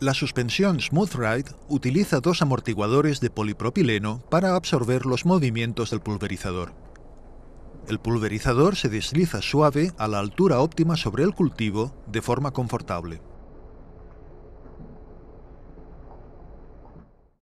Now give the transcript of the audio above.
La suspensión Smooth Ride utiliza dos amortiguadores de polipropileno para absorber los movimientos del pulverizador. El pulverizador se desliza suave a la altura óptima sobre el cultivo de forma confortable.